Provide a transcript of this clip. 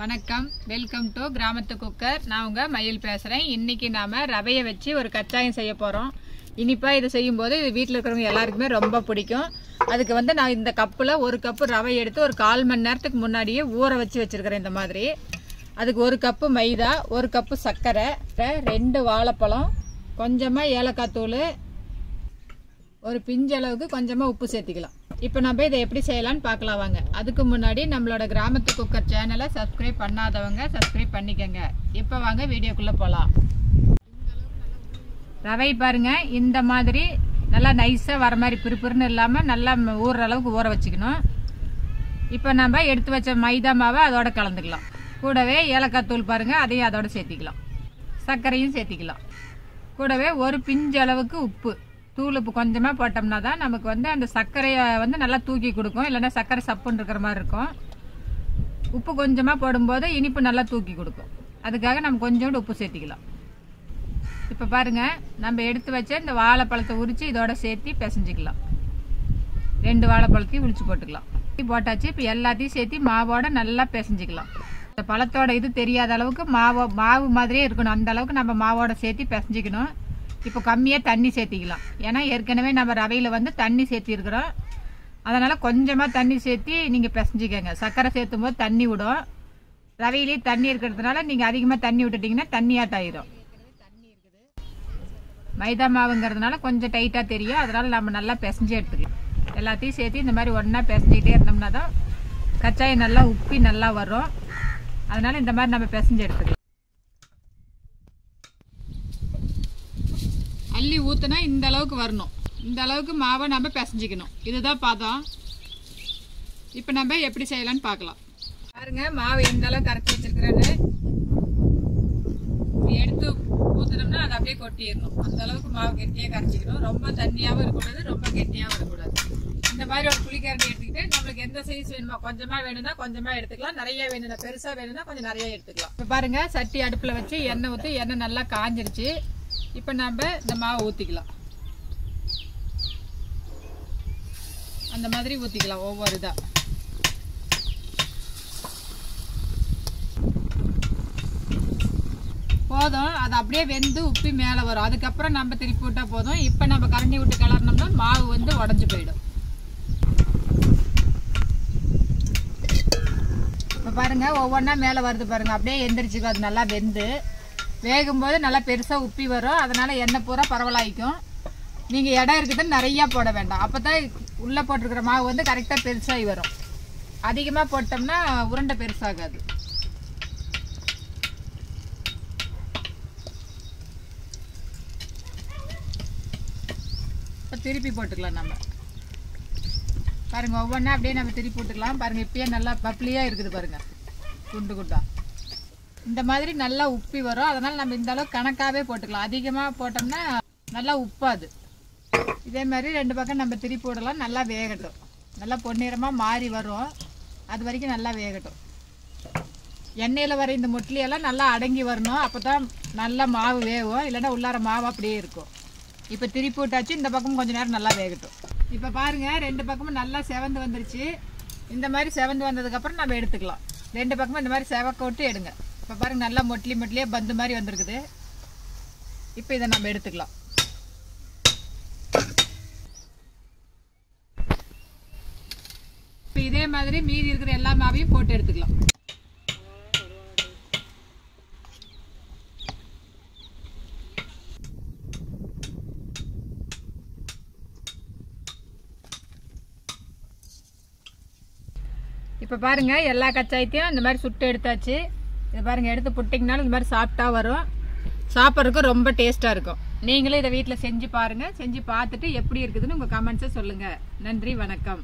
வணக்கம். Welcome to கிராமத்து cooker. நான் உங்கள் மயில் பேசுகிறேன் இன்றைக்கி நாம் ரவையை வச்சு ஒரு கச்சாயம் செய்ய போகிறோம் இனிப்பாக இதை செய்யும்போது இது வீட்டில் இருக்கிறவங்க எல்லாருக்குமே ரொம்ப பிடிக்கும். அதுக்கு வந்து நான் இந்த கப்பில் ஒரு கப்பு ரவை எடுத்து ஒரு கால் மணி நேரத்துக்கு முன்னாடியே ஊற வச்சு வச்சிருக்கிறேன் இந்த மாதிரி. அதுக்கு ஒரு கப்பு மைதா ஒரு கப்பு சர்க்கரை ரெண்டு வாழைப்பழம் கொஞ்சமாக ஏலக்காய் தூள் ஒரு பிஞ்சளவுக்கு கொஞ்சமாக உப்பு சேர்த்திக்கலாம். இப்போ நம்ம இதை எப்படி செய்யலாம்னு பார்க்கலாம் வாங்க. அதுக்கு முன்னாடி நம்மளோட கிராமத்து குக்கர் சேனலை சப்ஸ்கிரைப் பண்ணாதவங்க சப்ஸ்கிரைப் பண்ணிக்கங்க. இப்போ வாங்க வீடியோக்குள்ளே போகலாம் ரவை பாருங்க இந்த மாதிரி நல்லா நைஸாக வர மாதிரி பிறுபிறுன்னு இல்லாமல் நல்லா ஊறுற அளவுக்கு ஊற வச்சுக்கணும். இப்போ நம்ம எடுத்து வச்ச மைதா மாவை அதோட கலந்துக்கலாம். கூடவே ஏலக்காய் தூள் பாருங்கள் அதையும் அதோட சேர்த்திக்கலாம். சர்க்கரையும் சேர்த்திக்கலாம். கூடவே ஒரு பிஞ்சளவுக்கு உப்பு. தூள் உப்பு கொஞ்சமாக போட்டோம்னா தான் நமக்கு வந்து அந்த சர்க்கரையை வந்து நல்லா தூக்கி கொடுக்கும். இல்லைன்னா சர்க்கரை சப்புன்னு இருக்கிற மாதிரி இருக்கும். உப்பு கொஞ்சமாக போடும்போது இனிப்பு நல்லா தூக்கி கொடுக்கும். அதுக்காக நம்ம கொஞ்சோண்டு உப்பு சேர்த்திக்கலாம். இப்போ பாருங்க நம்ம எடுத்து வச்ச இந்த வாழைப்பழத்தை உரித்து இதோட சேர்த்து பிசைஞ்சிக்கலாம். ரெண்டு வாழைப்பழத்தையும் உரிச்சு போட்டுக்கலாம். போட்டாச்சு இப்போ எல்லாத்தையும் சேர்த்து மாவோட நல்லா பிசைஞ்சிக்கலாம். இந்த பழத்தோட இது தெரியாத அளவுக்கு மாவு மாவு மாதிரியே இருக்கணும். அந்த அளவுக்கு நம்ம மாவோட சேர்த்து பிசைஞ்சிக்கணும். இப்போ கம்மியாக தண்ணி சேர்த்திக்கலாம். ஏன்னா ஏற்கனவே நம்ம ரவையில் வந்து தண்ணி சேர்த்திருக்கிறோம். அதனால் கொஞ்சமாக தண்ணி சேர்த்தி நீங்கள் பிசைஞ்சிக்கோங்க. சர்க்கரை சேர்த்தும் போது தண்ணி விடும். ரவையிலேயே தண்ணி இருக்கிறதுனால நீங்கள் அதிகமாக தண்ணி விட்டுட்டிங்கன்னா தண்ணியாட்டாயிரும் மைதா மாவுங்கிறதுனால கொஞ்சம் டைட்டாக தெரியும். அதனால் நம்ம நல்லா பிசைஞ்சு எடுத்துக்கலாம். எல்லாத்தையும் சேர்த்து இந்த மாதிரி ஒன்றா பிசைஞ்சிக்கிட்டே இருந்தோம்னா தான் கச்சாயம் நல்லா உப்பி நல்லா வரும். அதனால் இந்த மாதிரி நம்ம பிசைஞ்சு எடுத்துக்கலாம். அள்ளி ஊற்றினா இந்த அளவுக்கு வரணும். இந்த அளவுக்கு மாவை நம்ம பிசைஞ்சிக்கணும். இதுதான் பாதம். இப்போ நம்ம எப்படி செய்யலாம்னு பார்க்கலாம். பாருங்க மாவு எந்த அளவுக்கு கரைச்சி வச்சிருக்கிறேன்னு. எடுத்து ஊத்துனோம்னா அது அப்படியே கொட்டிடணும். அந்த அளவுக்கு மாவு கெட்டியாக கரைச்சிக்கணும். ரொம்ப தண்ணியாகவும் இருக்கக்கூடாது ரொம்ப கெட்டியாகவும் இருக்கக்கூடாது. இந்த மாதிரி ஒரு புளிக்கரண்டி எடுத்துக்கிட்டு நம்மளுக்கு எந்த சைஸ் வேணுமோ கொஞ்சமாக வேணும்னா கொஞ்சமாக எடுத்துக்கலாம். நிறைய வேணும்னா பெருசாக வேணும்னா கொஞ்சம் நிறைய எடுத்துக்கலாம். இப்போ பாருங்க சட்டி அடுப்பில் வச்சு எண்ணெய் ஊற்றி எண்ணெய் நல்லா காஞ்சிருச்சு. இப்போ நம்ம இந்த மாவை ஊற்றிக்கலாம் அந்த மாதிரி ஊற்றிக்கலாம் ஒவ்வொரு இதாக போதும் அது அப்படியே வெந்து உப்பி மேலே வரும். அதுக்கப்புறம் நம்ம திருப்பி விட்டா போதும். இப்போ நம்ம கரண்டி விட்டு கிளறினோம்னா மாவு வந்து உடஞ்சி போயிடும். இப்போ பாருங்க ஒவ்வொன்றா மேலே வருது பாருங்க. அப்படியே எந்திரிச்சு அது நல்லா வெந்து. வேகும்போது நல்லா பெருசாக உப்பி வரும். அதனால் எண்ணெய் பூரா பரவலாயிக்கும். நீங்கள் இடம் இருக்குதுன்னு நிறையா போட வேண்டாம். அப்போ தான் உள்ளே போட்டிருக்கிற மாவு வந்து கரெக்டாக பெருசாகி வரும். அதிகமாக போட்டோம்னா உருண்டை பெருசாகாது. இப்போ திருப்பி போட்டுக்கலாம் நம்ம. பாருங்க ஒவ்வொன்றா அப்படியே நம்ம திருப்பி போட்டுக்கலாம். பாருங்கள் இப்பயே நல்லா பப்ளியாக இருக்குது பாருங்கள் குண்டு குண்டா. இந்த மாதிரி நல்லா உப்பி வரும். அதனால் நம்ம இந்த அளவுக்கு கணக்காகவே போட்டுக்கலாம். அதிகமாக போட்டோம்னா நல்லா உப்பாது. இதே மாதிரி ரெண்டு பக்கம் நம்ம திருப்பி விடலாம் நல்லா வேகட்டும். நல்லா பொன்னிறமாக மாறி வரும். அது வரைக்கும் நல்லா வேகட்டும். எண்ணெயில் வர இந்த முட்லியெல்லாம் நல்லா அடங்கி வரணும். அப்போ தான் நல்லா மாவு வேகும். இல்லைன்னா உள்ளார மாவு அப்படியே இருக்கும். இப்போ திருப்பி விட்டாச்சு இந்த பக்கம் கொஞ்சம் நேரம் நல்லா வேகட்டும். இப்போ பாருங்கள் ரெண்டு பக்கமும் நல்லா செவந்து வந்துருச்சு. இந்த மாதிரி செவந்து வந்ததுக்கப்புறம் நம்ம எடுத்துக்கலாம். ரெண்டு பக்கமும் இந்த மாதிரி செவக்க விட்டு எடுங்க. இப்போ பாருங்க நல்லா மொட்லி மொட்லியே பந்து மாதிரி வந்திருக்குது. இப்போ இதை நம்ம எடுத்துக்கலாம். இப்போ இதே மாதிரி மீதி இருக்கிற எல்லா மாவையும் போட்டு எடுத்துக்கலாம். இப்போ பாருங்க எல்லா கச்சாயத்தையும் இந்த மாதிரி சுட்டு எடுத்தாச்சு. இது பாருங்க எடுத்து புட்டிங்கனாலும் இந்த மாதிரி சாப்பிட்டா வரும். சாப்பிட்றதுக்கு ரொம்ப டேஸ்ட்டாக இருக்கும். நீங்களும் இதை வீட்டில் செஞ்சு பாருங்கள் செஞ்சு பார்த்துட்டு எப்படி இருக்குதுன்னு உங்கள் கமெண்ட்ஸை சொல்லுங்கள் நன்றி வணக்கம்.